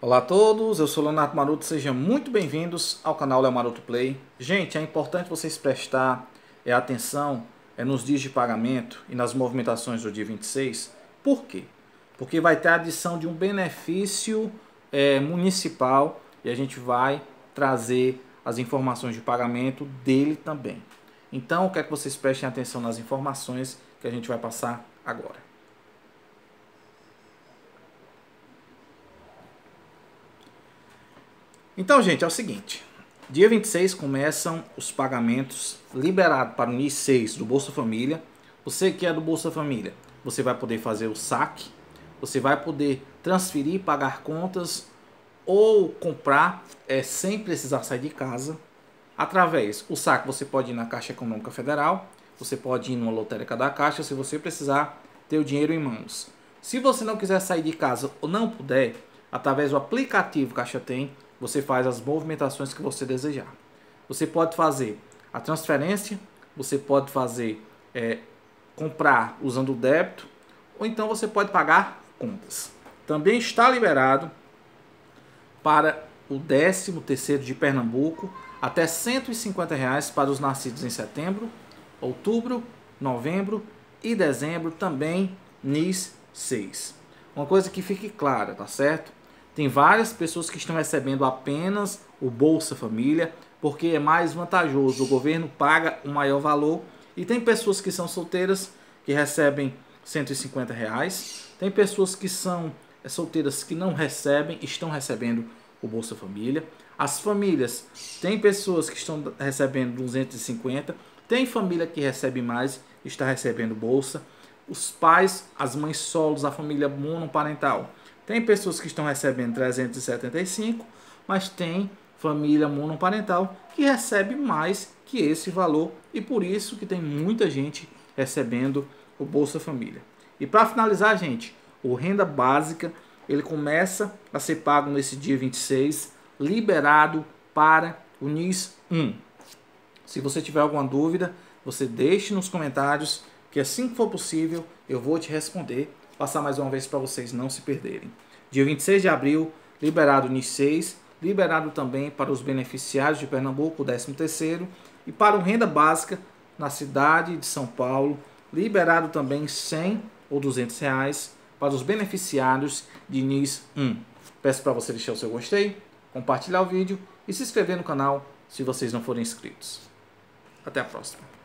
Olá a todos, eu sou Leonardo Maroto, sejam muito bem-vindos ao canal Léo Maroto Play. Gente, é importante vocês prestar é, atenção é, nos dias de pagamento e nas movimentações do dia 26. Por quê? Porque vai ter a adição de um benefício é, municipal e a gente vai trazer as informações de pagamento dele também. Então, eu quero que vocês prestem atenção nas informações que a gente vai passar agora. Então, gente, é o seguinte. Dia 26 começam os pagamentos liberados para o NIS 6 do Bolsa Família. Você que é do Bolsa Família, você vai poder fazer o saque, você vai poder transferir, pagar contas ou comprar é, sem precisar sair de casa. Através, o saque você pode ir na Caixa Econômica Federal, você pode ir numa lotérica da Caixa se você precisar ter o dinheiro em mãos. Se você não quiser sair de casa ou não puder, através do aplicativo Caixa Tem, você faz as movimentações que você desejar. Você pode fazer a transferência, você pode fazer é, comprar usando o débito, ou então você pode pagar contas. Também está liberado para o 13 terceiro de Pernambuco até 150 reais para os nascidos em setembro, outubro, novembro e dezembro, também NIS 6. Uma coisa que fique clara, tá certo? Tem várias pessoas que estão recebendo apenas o Bolsa Família, porque é mais vantajoso. O governo paga um maior valor. E tem pessoas que são solteiras que recebem 150 reais. Tem pessoas que são é, solteiras que não recebem, estão recebendo o Bolsa Família. As famílias, tem pessoas que estão recebendo 250, tem família que recebe mais, está recebendo bolsa. Os pais, as mães solos, a família monoparental tem pessoas que estão recebendo 375, mas tem família monoparental que recebe mais que esse valor e por isso que tem muita gente recebendo o Bolsa Família. E para finalizar, gente, o renda básica, ele começa a ser pago nesse dia 26, liberado para o NIS 1. Se você tiver alguma dúvida, você deixe nos comentários que assim que for possível eu vou te responder passar mais uma vez para vocês não se perderem. Dia 26 de abril, liberado NIS 6, liberado também para os beneficiários de Pernambuco, o 13º, e para o renda básica na cidade de São Paulo, liberado também 100 ou 200 reais para os beneficiários de NIS 1. Peço para você deixar o seu gostei, compartilhar o vídeo e se inscrever no canal se vocês não forem inscritos. Até a próxima.